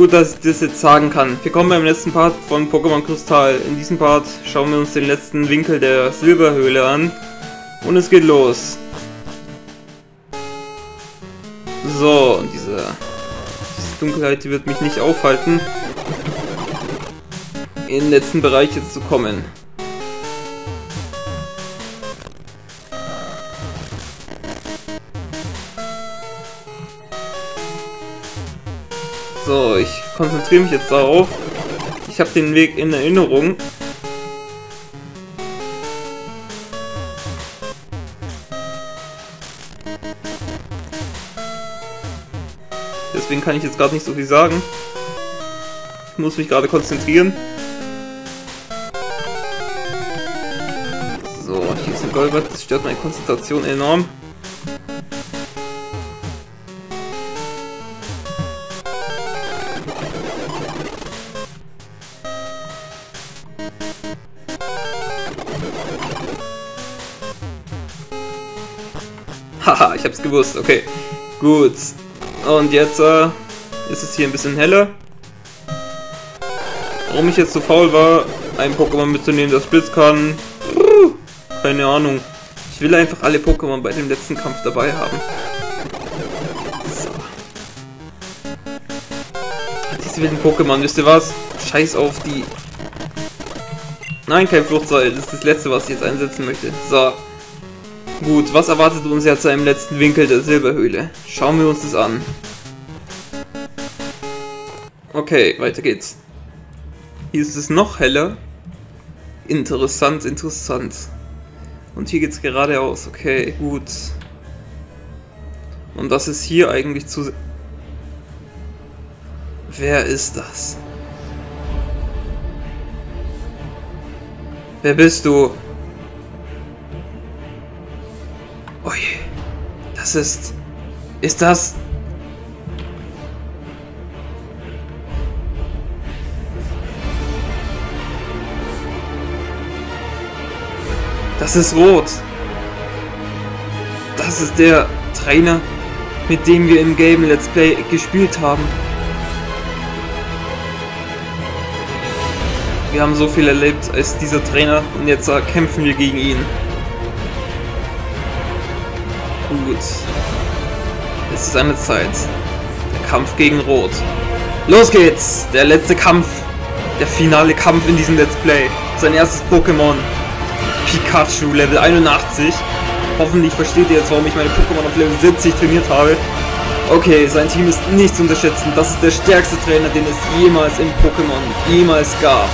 Gut, dass ich das jetzt sagen kann. Wir kommen beim letzten Part von Pokémon Kristall. In diesem Part schauen wir uns den letzten Winkel der Silberhöhle an. Und es geht los. So, und diese, diese Dunkelheit wird mich nicht aufhalten, in den letzten Bereich jetzt zu kommen. So, ich konzentriere mich jetzt darauf. Ich habe den Weg in Erinnerung. Deswegen kann ich jetzt gerade nicht so viel sagen. Ich muss mich gerade konzentrieren. So, hier ist ein Golbert, das stört meine Konzentration enorm. Haha, ich hab's gewusst. Okay, gut. Und jetzt äh, ist es hier ein bisschen heller. Warum ich jetzt so faul war, ein Pokémon mitzunehmen, das Blitz kann. Keine Ahnung. Ich will einfach alle Pokémon bei dem letzten Kampf dabei haben. So. Diese wilden Pokémon, wisst ihr was? Scheiß auf die. Nein, kein Fluchtseil. Das ist das letzte, was ich jetzt einsetzen möchte. So. Gut, was erwartet uns jetzt im letzten Winkel der Silberhöhle? Schauen wir uns das an. Okay, weiter geht's. Hier ist es noch heller. Interessant, interessant. Und hier geht's geradeaus. Okay, gut. Und das ist hier eigentlich zu... Wer ist das? Wer bist du? Ist... Ist das... Das ist rot. Das ist der Trainer, mit dem wir im Game Let's Play gespielt haben. Wir haben so viel erlebt als dieser Trainer und jetzt kämpfen wir gegen ihn. Gut. Es ist eine Zeit. Der Kampf gegen Rot. Los geht's! Der letzte Kampf. Der finale Kampf in diesem Let's Play. Sein erstes Pokémon. Pikachu, Level 81. Hoffentlich versteht ihr jetzt, warum ich meine Pokémon auf Level 70 trainiert habe. Okay, sein Team ist nicht zu unterschätzen. Das ist der stärkste Trainer, den es jemals in Pokémon jemals gab.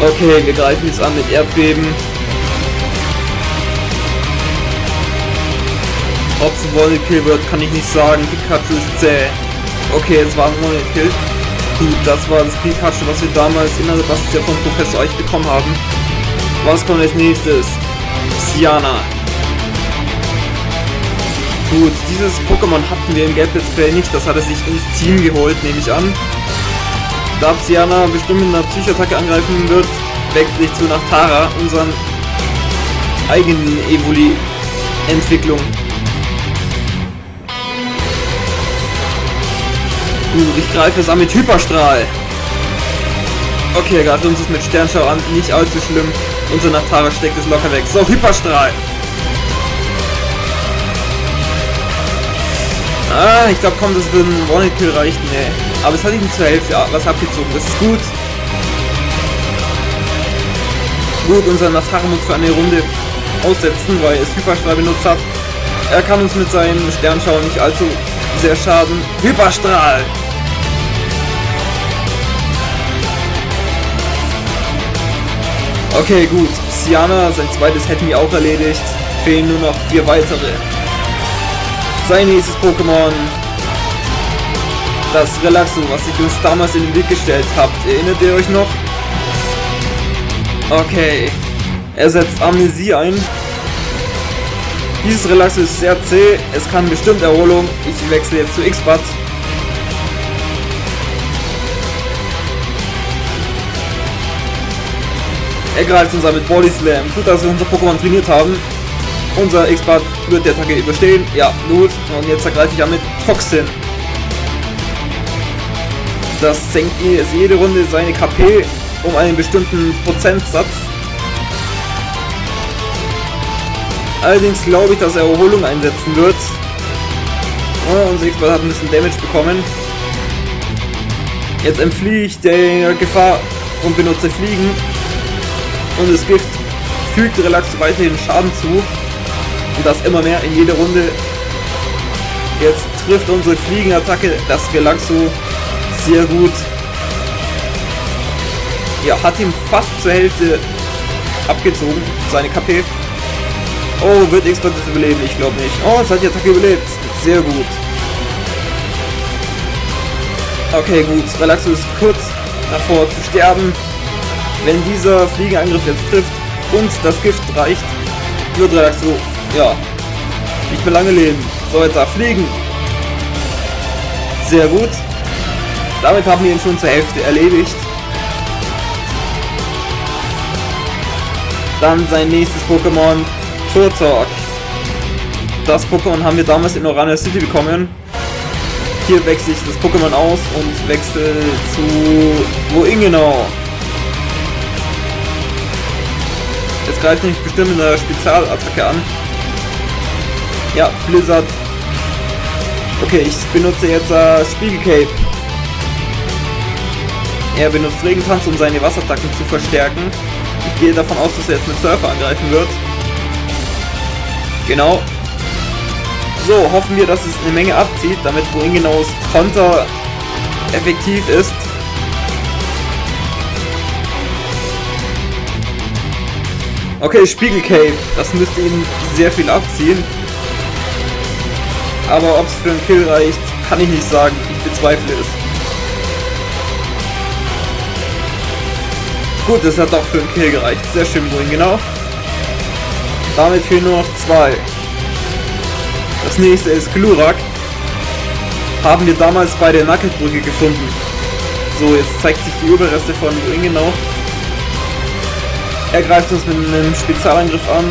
Okay, wir greifen jetzt an mit Erdbeben. Ob es ein One-Kill wird, kann ich nicht sagen. Pikachu ist zäh. Okay, es war ein One-Kill. Gut, das war das Pikachu, was wir damals in der Bastia von Professor Eich bekommen haben. Was kommt als nächstes? Siana. Gut, dieses Pokémon hatten wir im Game Let's Play nicht. Das hat er sich ins Team geholt, nehme ich an. Da Siana bestimmt mit einer Psychoattacke angreifen wird, wechsle ich zu Nachtara, unseren eigenen Evoli-Entwicklung. Gut, ich greife es an mit Hyperstrahl. Okay, er greift uns es mit Sternschau an, nicht allzu schlimm. Unser Natara steckt es locker weg. So, Hyperstrahl. Ah, ich glaube kaum, das wird ein One-Kill reichen, nee. Aber es hat ihm zur Hälfte was abgezogen, das ist gut. Gut, unser Natara muss für eine Runde aussetzen, weil es Hyperstrahl benutzt hat. Er kann uns mit seinem Sternschau nicht allzu sehr schaden. Hyperstrahl! Okay, gut. Siana, sein zweites hätten wir auch erledigt. Fehlen nur noch vier weitere. Sein nächstes Pokémon. Das Relaxo, was ich uns damals in den Weg gestellt habt. Erinnert ihr euch noch? Okay. Er setzt Amnesie ein. Dieses Relaxo ist sehr zäh. Es kann bestimmt Erholung. Ich wechsle jetzt zu X-Bat. Er greift uns mit Body Slam. Gut, dass wir unser Pokémon trainiert haben. Unser X-Bart wird die Attacke überstehen. Ja, gut. Und jetzt ergreife ich an mit Toxin. Das senkt jede Runde seine KP um einen bestimmten Prozentsatz. Allerdings glaube ich, dass er Erholung einsetzen wird. Oh, unser Expert hat ein bisschen Damage bekommen. Jetzt entfliehe ich der Gefahr und benutze Fliegen. Und das Gift fügt Relax weiterhin Schaden zu. Und das immer mehr in jeder Runde. Jetzt trifft unsere Fliegenattacke das Relaxo sehr gut. Ja, hat ihm fast zur Hälfte abgezogen, seine KP. Oh, wird Expert überleben? Ich glaube nicht. Oh, es hat die Attacke überlebt. Sehr gut. Okay, gut. Relaxo ist kurz davor zu sterben. Wenn dieser Fliegenangriff jetzt trifft und das Gift reicht, wird Relaxo, ja, nicht mehr lange leben. So, jetzt fliegen. Sehr gut. Damit haben wir ihn schon zur Hälfte erledigt. Dann sein nächstes Pokémon, Turtok. Das Pokémon haben wir damals in Orania City bekommen. Hier wechsle ich das Pokémon aus und wechsle zu Woingenau. Jetzt greift mich bestimmt eine Spezialattacke an. Ja, Blizzard. Okay, ich benutze jetzt äh, Spiegelcape. Er benutzt Regentanz, um seine Wasserattacken zu verstärken. Ich gehe davon aus, dass er jetzt mit Surfer angreifen wird. Genau. So, hoffen wir, dass es eine Menge abzieht, damit wohin genau Konter effektiv ist. Okay, Spiegelcape. Das müsste ihm sehr viel abziehen. Aber ob es für einen Kill reicht, kann ich nicht sagen. Ich bezweifle es. Gut, das hat auch für einen Kill gereicht. Sehr schön, wohin genau. Damit fehlen nur noch zwei. Das nächste ist Glurak. Haben wir damals bei der Nackelbrücke gefunden. So, jetzt zeigt sich die Überreste von wohin genau. Er greift uns mit einem Spezialangriff an.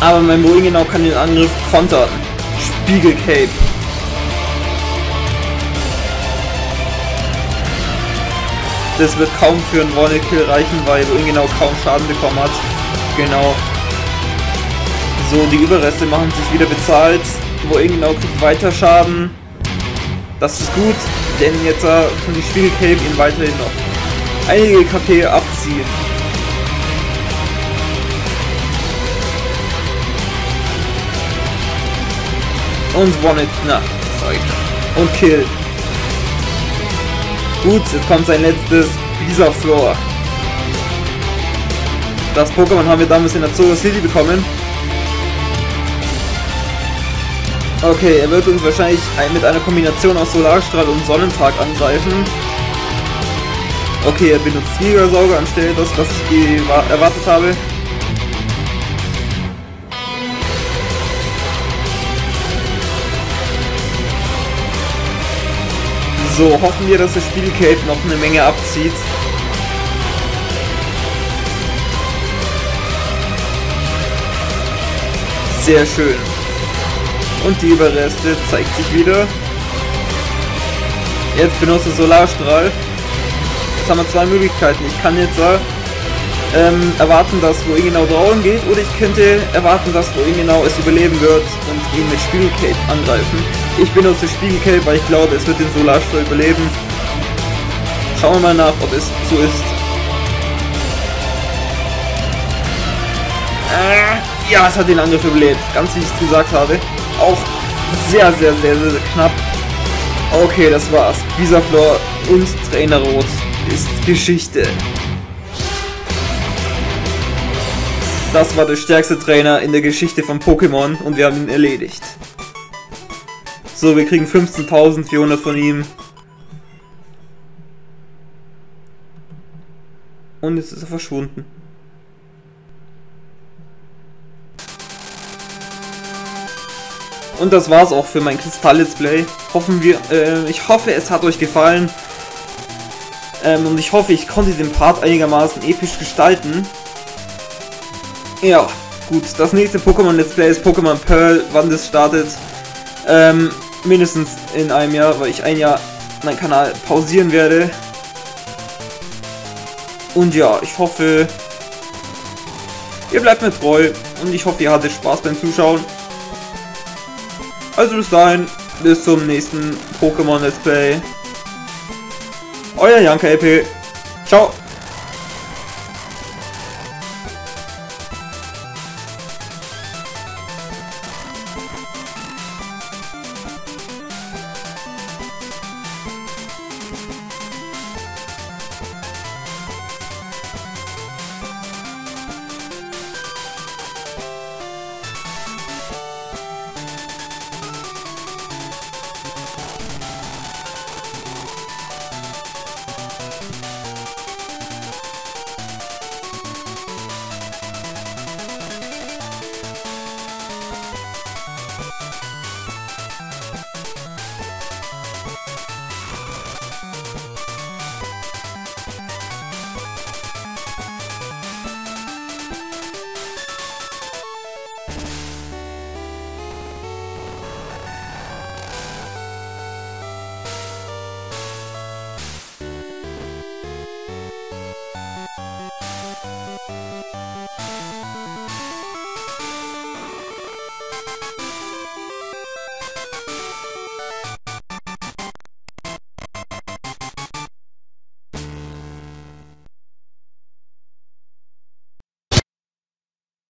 Aber mein Boeing genau kann den Angriff kontern. Spiegelcape. Das wird kaum für einen One-Kill reichen, weil Boeing genau kaum Schaden bekommen hat. Genau. So, die Überreste machen sich wieder bezahlt. Boeing genau kriegt weiter Schaden. Das ist gut, denn jetzt äh, kann die Spiegelcape ihn weiterhin noch einige KP abziehen. Und One It, na, ich Und Kill. Gut, jetzt kommt sein letztes Bisa-Floor. Das Pokémon haben wir damals in der Zoo City bekommen. Okay, er wird uns wahrscheinlich mit einer Kombination aus Solarstrahl und Sonnentag angreifen. Okay, er benutzt Gigasauger anstelle das, was ich erwartet habe. So, hoffen wir, dass das Spielcape noch eine Menge abzieht. Sehr schön. Und die Überreste zeigt sich wieder. Jetzt benutze Solarstrahl. Jetzt haben wir zwei Möglichkeiten. Ich kann jetzt ähm, erwarten, dass wo genau drauen geht, oder ich könnte erwarten, dass wo genau es überleben wird und ihn mit Spiegelcape angreifen. Ich benutze Spiegelcape, weil ich glaube, es wird den Solarstrahl überleben. Schauen wir mal nach, ob es so ist. Ja, es hat den Angriff überlebt. Ganz wie ich es gesagt habe. Auch sehr, sehr, sehr, sehr, sehr knapp. Okay, das war's. Visaflor und Trainer Rot ist Geschichte. Das war der stärkste Trainer in der Geschichte von Pokémon und wir haben ihn erledigt. So, wir kriegen 15.400 von ihm. Und jetzt ist er verschwunden. Und das war's auch für mein Kristall-Let's Play. Hoffen wir, äh, ich hoffe, es hat euch gefallen. Ähm, und ich hoffe, ich konnte den Part einigermaßen episch gestalten. Ja, gut. Das nächste Pokémon-Let's Play ist Pokémon Pearl, wann das startet. Ähm, mindestens in einem Jahr, weil ich ein Jahr meinen Kanal pausieren werde. Und ja, ich hoffe, ihr bleibt mir treu und ich hoffe, ihr hattet Spaß beim Zuschauen. Also bis dahin, bis zum nächsten Pokémon Let's Play. Euer Janka LP. Ciao.